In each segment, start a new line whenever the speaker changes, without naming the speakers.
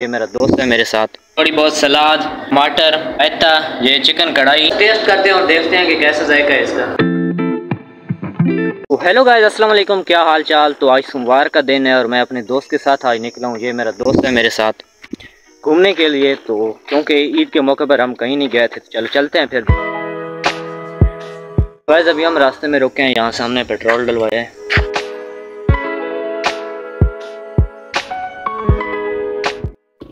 ये मेरा दोस्त है मेरे साथ। थोड़ी बहुत सलाद टमाटर रायता ये चिकन कढ़ाई। टेस्ट करते हैं और देखते हैं कि कैसा जायका है इसका। तो हेलो गाइस अस्सलाम वालेकुम क्या हाल चाल तो आज सोमवार का दिन है और मैं अपने दोस्त के साथ आज निकला हूँ। ये मेरा दोस्त है मेरे साथ। घूमने के लिए तो क्योंकि ईद के मौके पर हम कहीं नहीं गए थे तो चलो चलते हैं फिर। गाइस अभी हम रास्ते में रुके हैं यहाँ सामने पेट्रोल डलवाया है।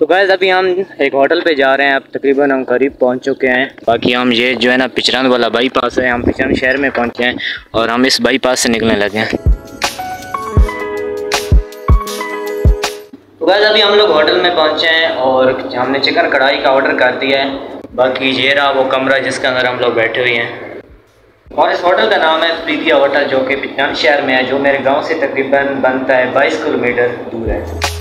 तो गैज़ अभी हम एक होटल पे जा रहे हैं। अब तकरीबन हम करीब पहुँच चुके हैं। बाकी हम ये जो है ना पिछरंद वाला बाईपास है। हम पिछरंद शहर में पहुँचे हैं और हम इस बाईपास से निकलने लगे हैं। तो गैज़ अभी हम लोग होटल में पहुँचे हैं और हमने चिकन कढ़ाई का ऑर्डर कर दिया है। बाकी ये रहा वो कमरा जिसके अंदर हम लोग बैठे हुए हैं। और इस होटल का नाम है प्रीतिया होटल जो कि पिछरंद शहर में है, जो मेरे गाँव से तकरीबन बनता है बाईस किलोमीटर दूर है।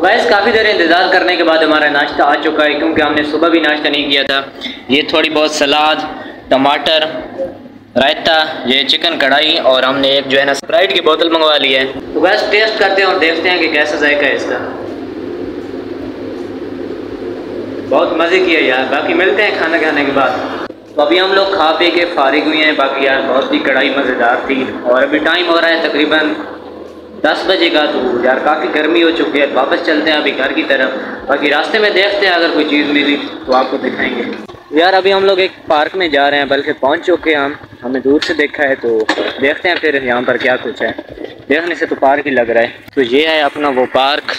तो गैस काफ़ी देर इंतज़ार करने के बाद हमारा नाश्ता आ चुका है, क्योंकि हमने सुबह भी नाश्ता नहीं किया था। ये थोड़ी बहुत सलाद, टमाटर, रायता, ये चिकन कढ़ाई और हमने एक जो है ना स्प्राइट की बोतल मंगवा ली है। तो गैस टेस्ट करते हैं और देखते हैं कि कैसा जायका है इसका। बहुत मज़े किया यार, बाकी मिलते हैं खाना खाने के बाद। तो अभी हम लोग खा पी के फारिग हुए हैं, बाकी यार बहुत ही कढ़ाई मज़ेदार थी और अभी टाइम हो रहा है तकरीबन दस बजे का तो यार काफ़ी गर्मी हो चुकी है। वापस चलते हैं अभी घर की तरफ़। बाकी रास्ते में देखते हैं अगर कोई चीज़ मिली तो आपको दिखाएँगे। यार अभी हम लोग एक पार्क में जा रहे हैं, बल्कि पहुँच चुके हैं हम। हमें दूर से देखा है तो देखते हैं फिर यहाँ पर क्या कुछ है। देखने से तो पार्क ही लग रहा है। तो ये है अपना वो पार्क,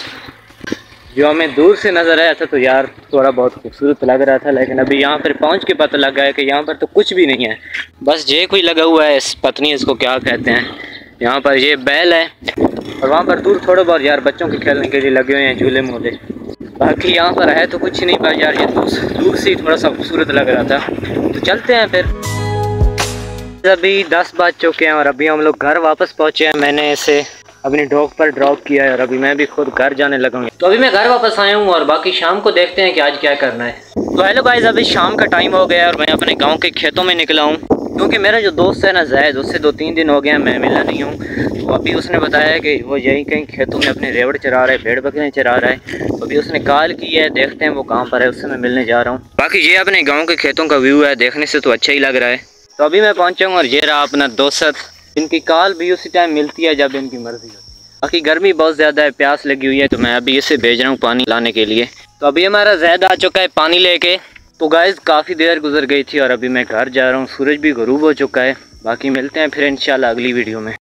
जो हमें दूर से नज़र आया था तो यार थोड़ा बहुत खूबसूरत लग रहा था, लेकिन अभी यहाँ पर पहुँच के पता लगा है कि यहाँ पर तो कुछ भी नहीं है। बस ये कोई लगा हुआ है इस पत्नी, इसको क्या कहते हैं। यहाँ पर ये बैल है और वहाँ पर दूर थोड़े बहुत यार बच्चों के खेलने के लिए लगे हुए हैं झूले मूले बाकी यहाँ पर है तो कुछ नहीं पर यार ये दूर से ही थोड़ा सा खूबसूरत लग रहा था। तो चलते हैं फिर। अभी दस बज चुके हैं और अभी हम लोग घर वापस पहुँचे हैं। मैंने इसे अपनी डॉग पर ड्रॉप किया है और अभी मैं भी खुद घर जाने लगा तो अभी मैं घर वापस आया हूँ और बाकी शाम को देखते हैं कि आज क्या करना है। तो हेलो गाइज़ अभी शाम का टाइम हो गया है और मैं अपने गाँव के खेतों में निकला हूँ। क्योंकि मेरा जो दोस्त है ना जैद उससे दो तीन दिन हो गया, मैं मिला नहीं हूँ। तो अभी उसने बताया कि वो यहीं कहीं खेतों में अपने रेवड़ चरा रहा है, भेड़ बकरियाँ चरा रहा है। तो अभी उसने कॉल की है, देखते हैं वो कहाँ पर है, उससे मैं मिलने जा रहा हूँ। बाकी ये अपने गाँव के खेतों का व्यू है, देखने से तो अच्छा ही लग रहा है। तो अभी मैं पहुँचा हूँ और ये रहा अपना दोस्त। इनकी कॉल भी उसी टाइम मिलती है जब इनकी मर्ज़ी होती है। बाकी गर्मी बहुत ज़्यादा है, प्यास लगी हुई है तो मैं अभी इसे भेज रहा हूँ पानी लाने के लिए। तो अभी हमारा जैद आ चुका है पानी लेके। तो गाइज़ काफ़ी देर गुजर गई थी और अभी मैं घर जा रहा हूँ। सूरज भी गरूब हो चुका है। बाकी मिलते हैं फिर इंशाल्लाह अगली वीडियो में।